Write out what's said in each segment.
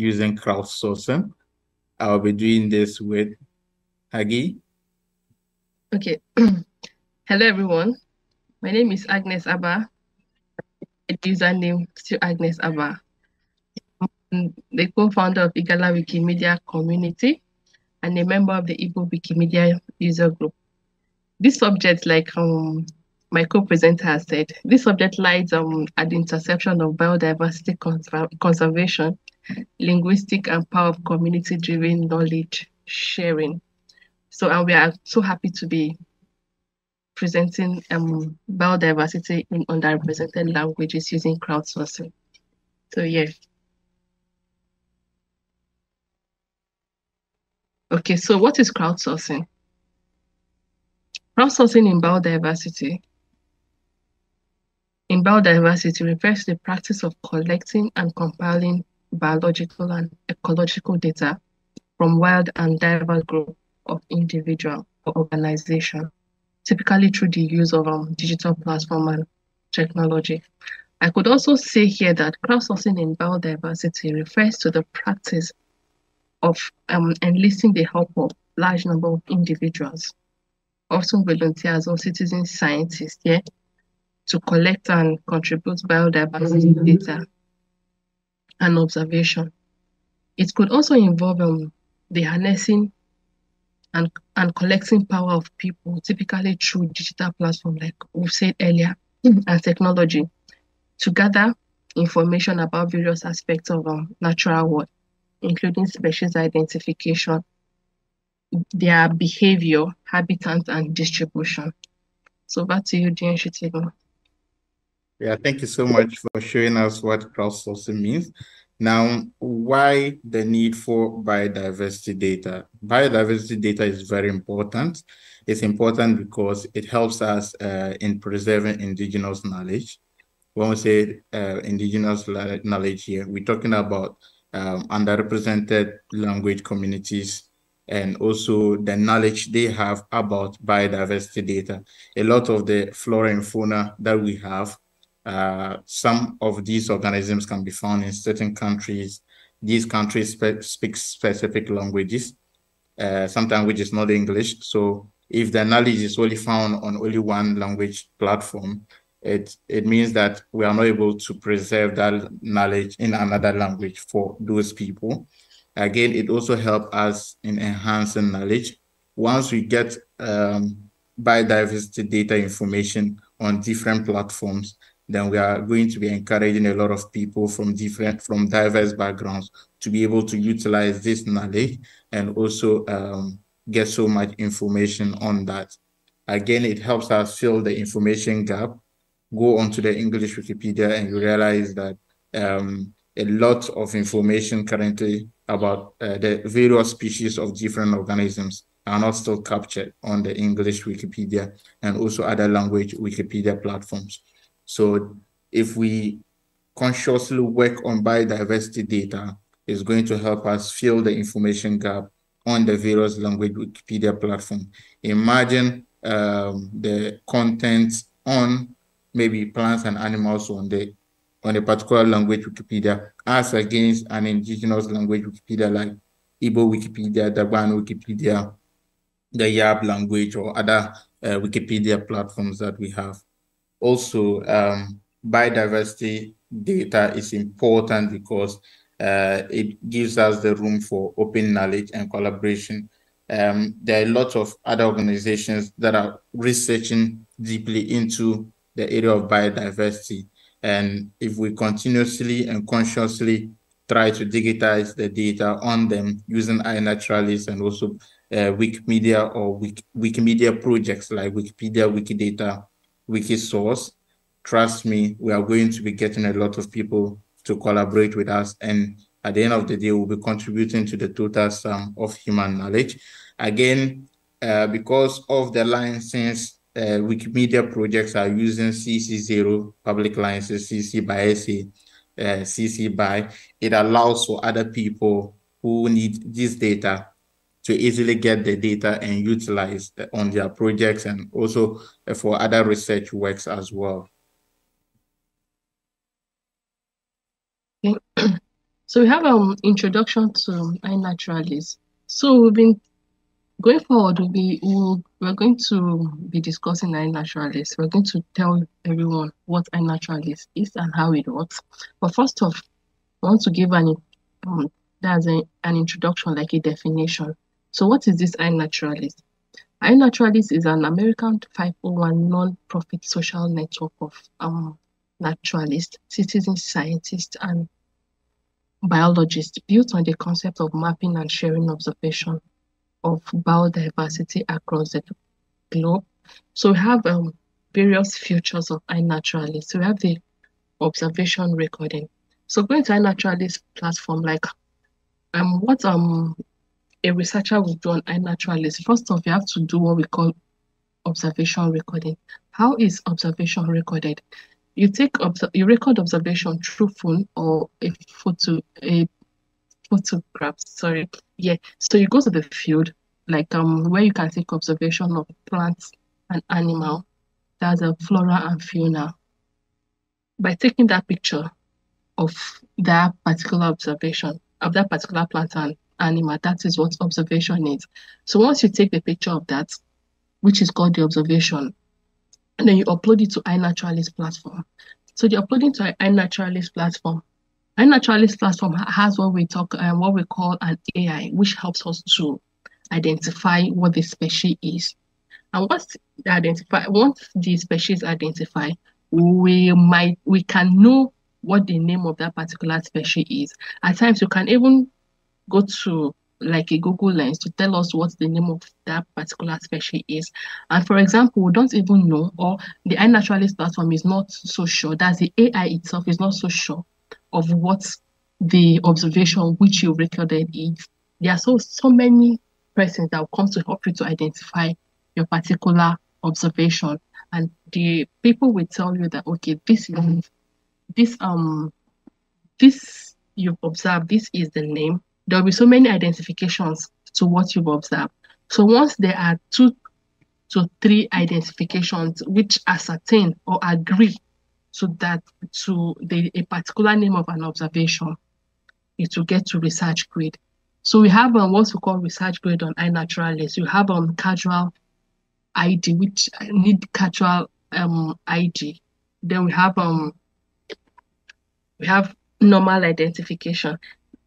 using crowdsourcing. I'll be doing this with Hagi. Okay. Hello, everyone. My name is Agnes Abah. My username still Agnes Abah. I'm the co-founder of Igala Wikimedia community and a member of the Igbo Wikimedia user group. This subject, like um, my co-presenter has said, this subject lies um, at the intersection of biodiversity conservation, linguistic and power of community-driven knowledge sharing. So and we are so happy to be presenting um, biodiversity in underrepresented languages using crowdsourcing. So yeah. Okay, so what is crowdsourcing? Crowdsourcing in biodiversity in biodiversity refers to the practice of collecting and compiling biological and ecological data from wild and diverse group of individual or organization, typically through the use of um, digital platform and technology. I could also say here that crowdsourcing in biodiversity refers to the practice of um, enlisting the help of large number of individuals, often volunteers or citizen scientists, yeah, to collect and contribute biodiversity data and observation. It could also involve um, the harnessing and, and collecting power of people, typically through digital platforms, like we said earlier, and technology, to gather information about various aspects of um, natural world, including species identification, their behavior, habitat, and distribution. So back to you, Dean Shitigo. Yeah, thank you so much for showing us what crowdsourcing means. Now, why the need for biodiversity data? Biodiversity data is very important. It's important because it helps us uh, in preserving indigenous knowledge. When we say uh, indigenous knowledge here, we're talking about um, underrepresented language communities and also the knowledge they have about biodiversity data. A lot of the flora and fauna that we have uh, some of these organisms can be found in certain countries. These countries spe speak specific languages, uh, sometimes which is not English. So if the knowledge is only found on only one language platform, it, it means that we are not able to preserve that knowledge in another language for those people. Again, it also helps us in enhancing knowledge. Once we get um, biodiversity data information on different platforms, then we are going to be encouraging a lot of people from different, from diverse backgrounds to be able to utilize this knowledge and also um, get so much information on that. Again, it helps us fill the information gap. Go onto the English Wikipedia and you realize that um, a lot of information currently about uh, the various species of different organisms are not still captured on the English Wikipedia and also other language Wikipedia platforms. So if we consciously work on biodiversity data, it's going to help us fill the information gap on the various language Wikipedia platform. Imagine um, the content on maybe plants and animals on the on a particular language Wikipedia as against an indigenous language Wikipedia like Igbo Wikipedia, Dagbani Wikipedia, the Yab language or other uh, Wikipedia platforms that we have also um, biodiversity data is important because uh, it gives us the room for open knowledge and collaboration. Um, there are a lot of other organizations that are researching deeply into the area of biodiversity. And if we continuously and consciously try to digitize the data on them using iNaturalist and also uh, Wikimedia or Wik Wikimedia projects like Wikipedia, Wikidata, Wikisource, trust me, we are going to be getting a lot of people to collaborate with us. And at the end of the day, we'll be contributing to the total sum of human knowledge. Again, uh, because of the license, uh, Wikimedia projects are using CC0 public licenses, CC by SA, uh, CC by, it allows for other people who need this data to easily get the data and utilize on their projects and also for other research works as well. So we have um introduction to iNaturalist. So we've been going forward, we'll be we'll, we're going to be discussing iNaturalist. We're going to tell everyone what iNaturalist is and how it works. But first off, I want to give an um, that's a, an introduction, like a definition. So what is this iNaturalist? iNaturalist is an American 501 non-profit social network of um, naturalists, citizen scientists, and biologists built on the concept of mapping and sharing observation of biodiversity across the globe. So we have um, various features of iNaturalist. So we have the observation recording. So going to iNaturalist platform, like um, what um a researcher would do on iNaturalist, first off, you have to do what we call observation recording. How is observation recorded? You take you record observation through phone or a photo a photograph. Sorry, yeah. So you go to the field, like um where you can take observation of plants and animal. That's a flora and fauna. By taking that picture of that particular observation of that particular plant and animal, that is what observation is. So once you take the picture of that, which is called the observation, and then you upload it to iNaturalist platform. So the uploading to iNaturalist platform, iNaturalist platform has what we talk and uh, what we call an AI, which helps us to identify what the species is. And once identify once the species identify, we might we can know what the name of that particular species is. At times you can even go to like a Google Lens to tell us what the name of that particular species is. And for example, we don't even know, or the iNaturalist platform is not so sure, that the AI itself is not so sure of what the observation which you recorded is. There are so so many persons that will come to help you to identify your particular observation. And the people will tell you that okay, this is this um this you've observed, this is the name, there will be so many identifications to what you've observed. So once there are two to three identifications which ascertain or agree to that to the a particular name of an observation, it will get to research grade. So we have um, what we call research grade on iNaturalist. You have um casual ID, which need casual um ID. Then we have um we have normal identification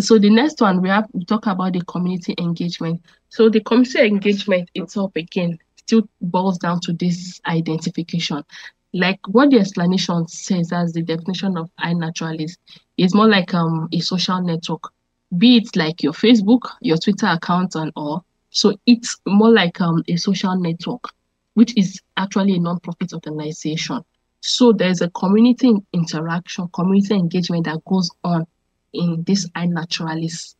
so the next one we have to talk about the community engagement. So the community engagement itself again still boils down to this identification. Like what the explanation says as the definition of iNaturalist is more like um a social network, be it like your Facebook, your Twitter account and all. So it's more like um a social network, which is actually a non-profit organization. So there's a community interaction, community engagement that goes on in this iNaturalist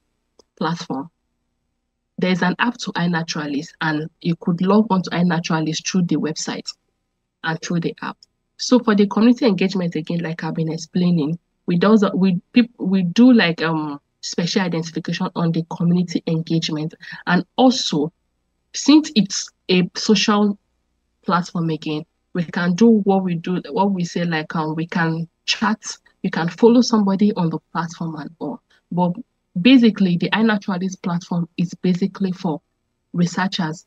platform. There's an app to iNaturalist, and you could log on to iNaturalist through the website and through the app. So for the community engagement, again, like I've been explaining, we does we we do like um special identification on the community engagement, and also since it's a social platform again, we can do what we do, what we say like um we can chat you can follow somebody on the platform and all. But basically, the iNaturalist platform is basically for researchers,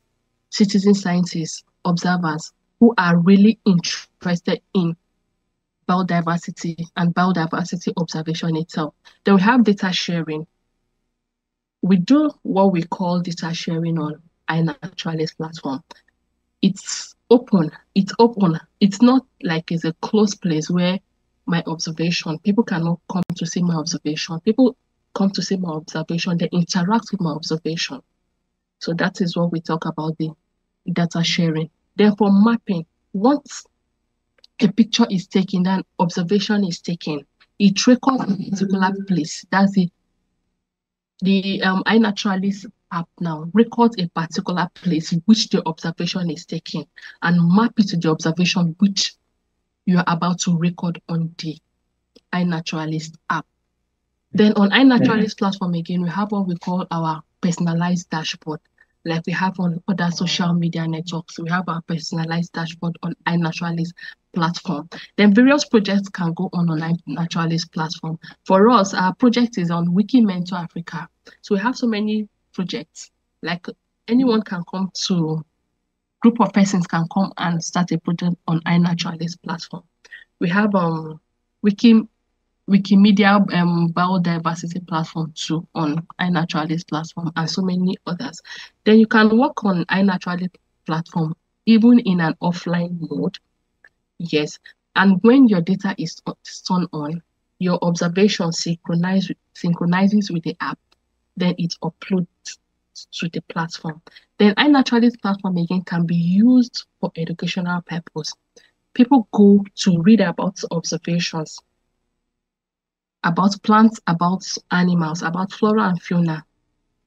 citizen scientists, observers who are really interested in biodiversity and biodiversity observation itself. Then we have data sharing. We do what we call data sharing on iNaturalist platform. It's open. It's open. It's not like it's a closed place where my observation. People cannot come to see my observation. People come to see my observation, they interact with my observation. So that is what we talk about the data sharing. Therefore, mapping. Once a picture is taken, then observation is taken. It records a particular place. That's the the um, iNaturalist app now records a particular place which the observation is taken and map it to the observation which you are about to record on the iNaturalist app. Then on iNaturalist mm-hmm. platform again, we have what we call our personalized dashboard. like we have on other social media networks. We have our personalized dashboard on iNaturalist platform. Then various projects can go on on iNaturalist platform. For us, our project is on Wikimentor Africa. So we have so many projects. Like anyone can come to group of persons can come and start a project on iNaturalist platform. We have um Wiki Wikimedia um, biodiversity platform too on iNaturalist platform and so many others. Then you can work on iNaturalist platform even in an offline mode. Yes, and when your data is turned on, your observation synchronize, synchronizes with the app, then it uploads to the platform. Then iNaturalist platform again can be used for educational purpose. People go to read about observations about plants, about animals, about flora and fauna,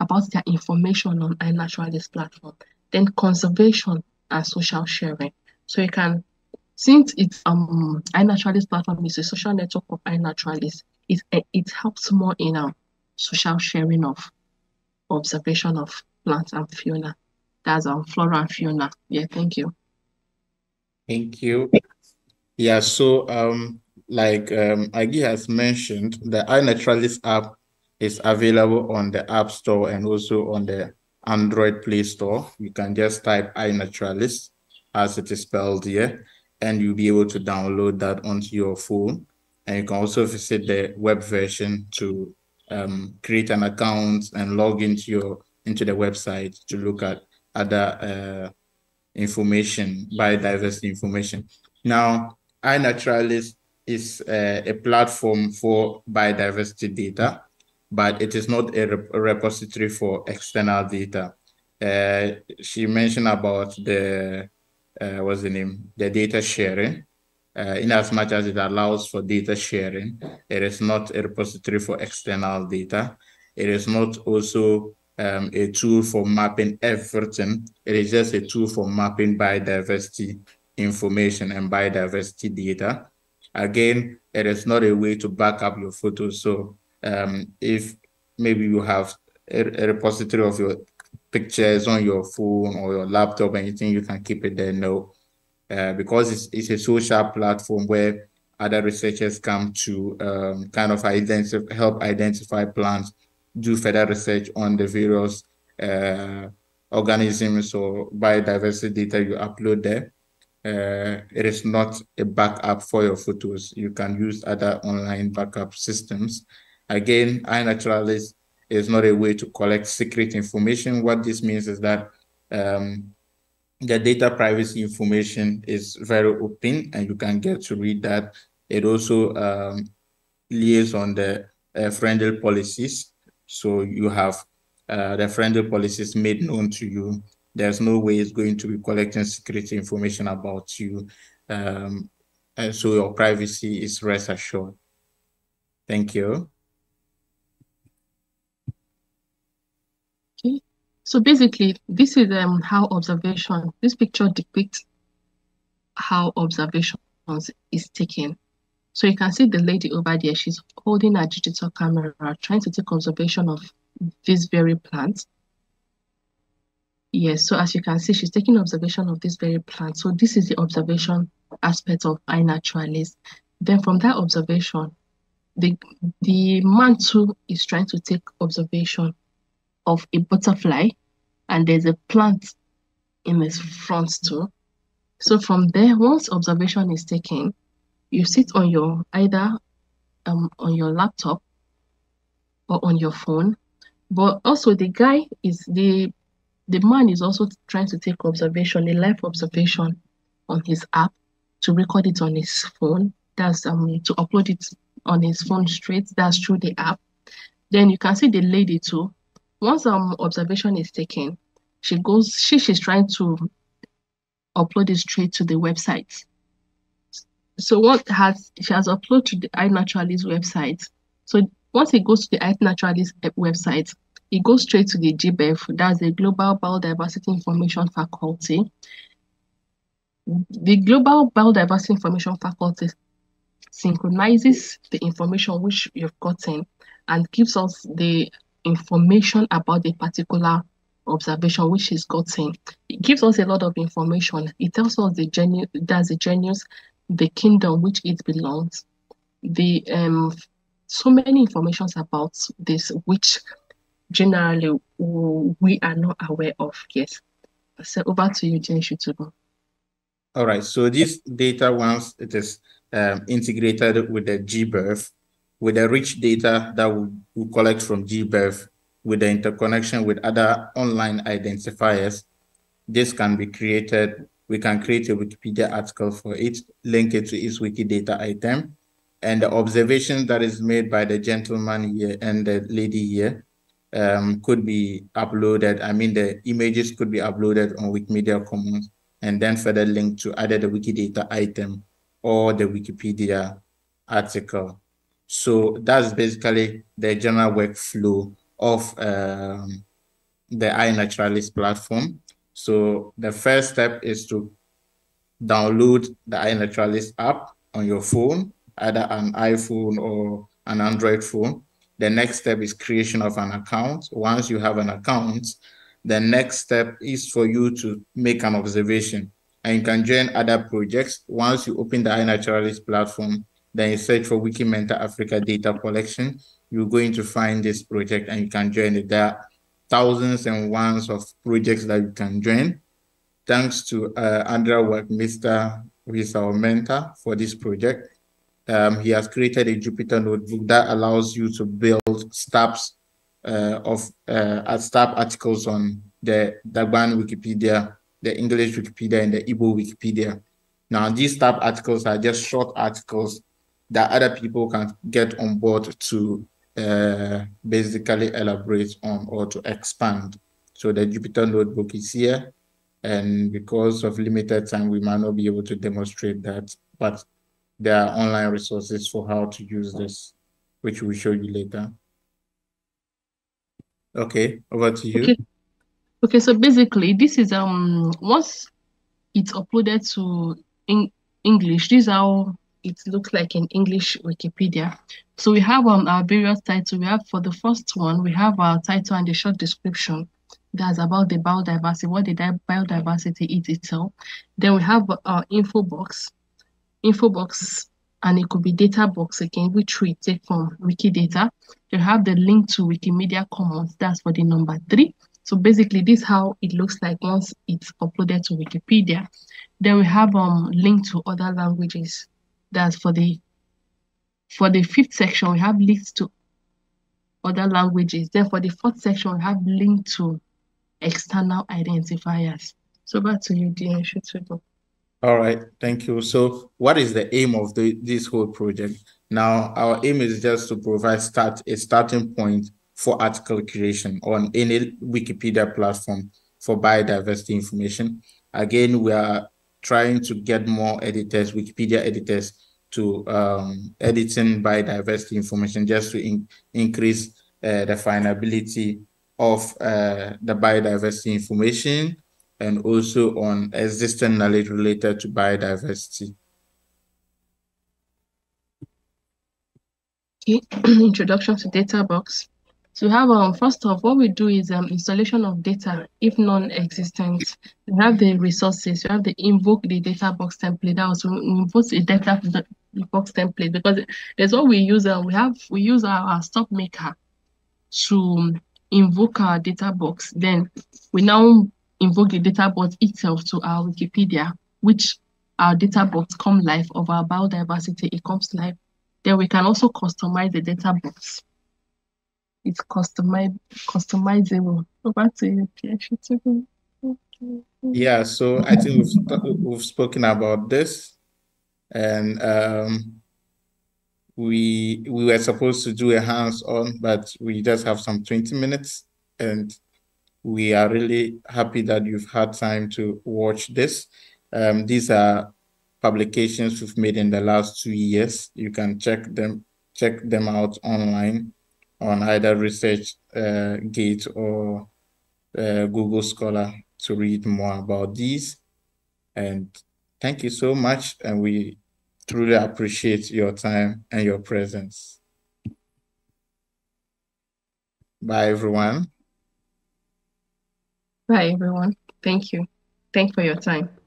about their information on iNaturalist platform. Then conservation and social sharing. So you can, since it's um iNaturalist platform is a social network of iNaturalist, it it helps more in um social sharing of observation of plants and fauna. That's um flora and fauna. Yeah, thank you. Thank you. Yeah, so um like um, Agi has mentioned, the iNaturalist app is available on the App Store and also on the Android Play Store. You can just type iNaturalist as it is spelled here, and you'll be able to download that onto your phone. And you can also visit the web version to um, create an account and log into your into the website to look at other uh, information, biodiversity information. Now, iNaturalist is uh, a platform for biodiversity data, but it is not a, rep repository for external data. Uh, she mentioned about the, uh, what's the name, the data sharing. Uh, in as much as it allows for data sharing, it is not a repository for external data. It is not also um, a tool for mapping everything. It is just a tool for mapping biodiversity information and biodiversity data. Again, it is not a way to back up your photos. So um, if maybe you have a, a, repository of your pictures on your phone or your laptop anything, you you can keep it there, no. Uh, because it's, it's a social platform where other researchers come to um, kind of identify, help identify plants, do further research on the various uh, organisms or biodiversity data you upload there uh, it is not a backup for your photos. You can use other online backup systems. Again, iNaturalist is not a way to collect secret information. What this means is that um, the data privacy information is very open and you can get to read that. It also um, liaises on the uh, friendly policies. So you have uh, the friendly policies made known to you there's no way it's going to be collecting security information about you. Um, and so your privacy is rest assured. Thank you. Okay, so basically, this is um, how observation, this picture depicts how observation is taken. So you can see the lady over there, she's holding a digital camera, trying to take observation of these very plants. Yes, so as you can see, she's taking observation of this very plant. So this is the observation aspect of iNaturalist. Then from that observation, the, the man too is trying to take observation of a butterfly and there's a plant in his front too. So from there, once observation is taken, you sit on your either um, on your laptop or on your phone. But also the guy is the the man is also trying to take observation, a live observation on his app to record it on his phone. That's um to upload it on his phone straight. That's through the app. Then you can see the lady too. Once um observation is taken, she goes, she she's trying to upload it straight to the website. So what has she has uploaded to the iNaturalist website. So once it goes to the iNaturalist eh, website, it goes straight to the GBIF, that's the Global Biodiversity Information Faculty. The Global Biodiversity Information Faculty synchronizes the information which you've gotten and gives us the information about the particular observation which is gotten. It gives us a lot of information. It tells us the genius, that's the genius, the kingdom which it belongs, the um so many informations about this which generally we are not aware of. Yes. So over to you, Jen Shutubo. All right. So this data, once it is um, integrated with the GBIF, with the rich data that we, we collect from GBIF, with the interconnection with other online identifiers, this can be created. We can create a Wikipedia article for it, link it to its Wikidata item, and the observation that is made by the gentleman here and the lady here um, could be uploaded. I mean, the images could be uploaded on Wikimedia Commons and then further linked to either the Wikidata item or the Wikipedia article. So that's basically the general workflow of um, the iNaturalist platform. So the first step is to download the iNaturalist app on your phone, either an iPhone or an Android phone. The next step is creation of an account. Once you have an account, the next step is for you to make an observation and you can join other projects. Once you open the iNaturalist platform, then you search for Wikimentor Africa data collection, you're going to find this project and you can join it. There are thousands and ones of projects that you can join. Thanks to uh, Andrea who is our mentor for this project. Um, he has created a Jupyter notebook that allows you to build stubs uh, of uh, stub articles on the Dagbani Wikipedia, the English Wikipedia, and the Igbo Wikipedia. Now, these stub articles are just short articles that other people can get on board to uh, basically elaborate on or to expand. So the Jupyter Notebook is here. And because of limited time, we might not be able to demonstrate that, but there are online resources for how to use this, which we'll show you later. Okay, over to you. Okay. Okay, so basically this is um once it's uploaded to in English, this is how it looks like in English Wikipedia. So we have um, our various titles. We have for the first one, we have our title and the short description. That's about the biodiversity, what the biodiversity is itself. Then we have our info box, info box, and it could be data box again, which we take from Wikidata. You have the link to Wikimedia Commons, that's for the number three. So basically, this is how it looks like once it's uploaded to Wikipedia. Then we have um link to other languages. That's for the for the fifth section, we have links to other languages. Then for the fourth section, we have link to external identifiers. So back to you, Shutubo. All right, thank you. So what is the aim of the, this whole project? Now, our aim is just to provide start a starting point for article creation on any Wikipedia platform for biodiversity information. Again, we are trying to get more editors, Wikipedia editors, to um, editing biodiversity information just to in increase uh, the findability of uh, the biodiversity information and also on existing knowledge related to biodiversity. Okay, introduction to data box. So we have, um, first off, what we do is um, installation of data, if non-existent. We have the resources, we have the invoke the data box template. That also invoke the data box template because that's what we use. Uh, we have we use our, our maker to invoke our data box. Then we now invoke the data box itself to our Wikipedia, which our data box come live of our biodiversity, it comes live. Then we can also customize the data box it's customize customizable. Over to you, Yeah, so I think we've we've spoken about this, and um, we we were supposed to do a hands-on, but we just have some twenty minutes, and we are really happy that you've had time to watch this. Um, these are publications we've made in the last two years. You can check them check them out online on either Research uh, Gate or uh, Google Scholar to read more about these. And thank you so much. And we truly appreciate your time and your presence. Bye, everyone. Bye, everyone. Thank you. Thank for your time.